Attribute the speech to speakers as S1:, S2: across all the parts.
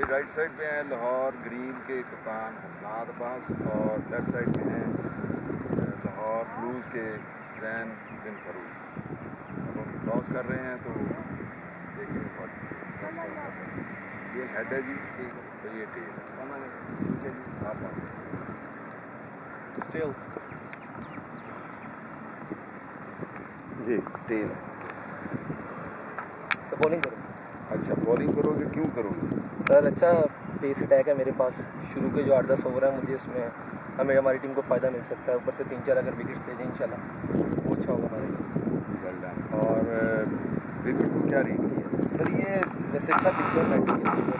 S1: میری right side پہ ہیں لاہور گرین کے کپتان حسنات عباس اور لیفٹ سائڈ پہ ہیں لاہور بلوز کے زین بن فروغ اب ہم کراس کر رہے ہیں تو دیکھیں۔ یہ ہیڈ ہے جی تو یہ ٹیل ہے۔ آپ جی ٹیل ہے۔
S2: بولنگ کرو۔
S1: اچھا بولنگ کرو گے کیوں کرو گے؟
S2: سر اچھا پیس اٹیک ہے میرے پاس۔ شروع کے جو آٹھ دس اوور ہیں مجھے اس میں ہمیں ہماری ٹیم کو فائدہ مل سکتا ہے۔ اوپر سے تین چار اگر وکٹس دے دیں ان شاء اللہ وہ اچھا ہوگا ہمارے لیے۔
S1: اور وکٹ کو کیا ریٹ کی ہے
S2: سر یہ ویسے اچھا پکچر بیٹنگ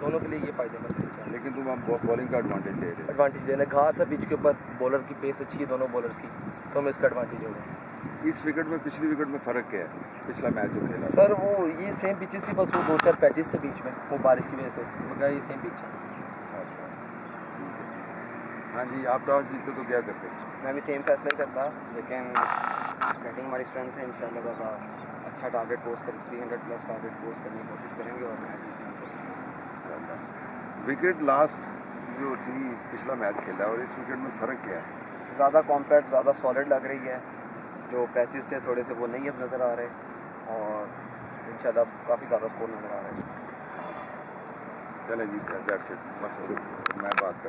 S2: دونوں کے لیے یہ فائدہ مند ہے۔
S1: لیکن تم ہم بالنگ کا ایڈوانٹیج لے رہے
S2: ایڈوانٹیج دینا گھاس ہے پچ کے اوپر بولر کی پیس اچھی ہے دونوں بولرس کی۔ تو ہمیں اس کا ایڈوانٹیج ہوگا۔
S1: ہو اس وکٹ میں پچھلی وکٹ میں فرق کیا ہے؟ پچھلا میچ جو کھیلا۔
S2: سر وہ یہ سیم پچز تھی بس وہ دو چار پیچز تھے بیچ میں وہ بارش کی وجہ سے۔ بغیر یہ سیم پچ ہے۔
S1: اچھا۔ ٹھیک ہے۔ ہاں جی آپ ٹاس جیتے تو کیا کرتے؟
S3: میں بھی سیم فیصلہ ہی کرتا لیکن بیٹنگ ہماری اسٹرینتھ ہے ان شاء اللہ تعالیٰ اچھا ٹارگیٹ پوسٹ کر three hundred plus target post کرنے کی کوشش کریں گے اور میں
S1: وکٹ لاسٹ جو تھی پچھلا میچ کھیلا اور اس وکٹ میں فرق کیا ہے؟
S3: زیادہ کمپیکٹ زیادہ سالڈ لگ رہی ہے۔ جو پیچز تھے، تھوڑے سے وہ نہیں اب نظر آ رہے اور ان شاء اللہ کافی زیادہ اسکور نظر آ رہے ہیں۔
S1: چلیں جی میں بات کر